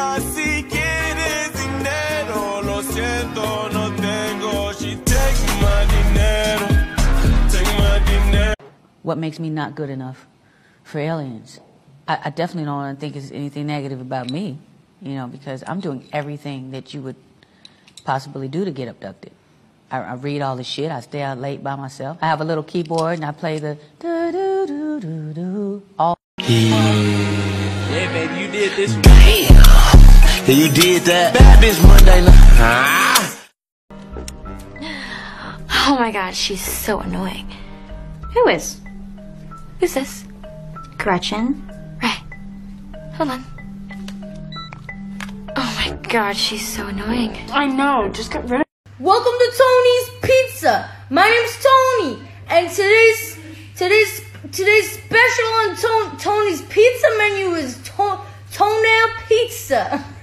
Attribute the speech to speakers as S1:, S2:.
S1: casi quieres dinero, lo siento, no tengo. She take my dinero, take my dinero.
S2: What makes me not good enough for aliens? I, I definitely don't think it's anything negative about me, you know, because I'm doing everything that you would possibly do to get abducted. I, I read all the shit. I stay out late by myself. I have a little keyboard and I play the do do do do do all. Yeah,
S1: yeah baby, you did this. Damn. Yeah, you did that. Bad bitch Monday night. Ah.
S3: Oh my god, she's so annoying. Who is? Who's this?
S4: Gretchen.
S3: Right. Hold on. Oh my god, she's so annoying.
S5: I know, just get rid of
S6: Welcome to Tony's Pizza. My name's Tony, and today's today's today's special on Ton- Tony's Pizza menu is to- toenail pizza.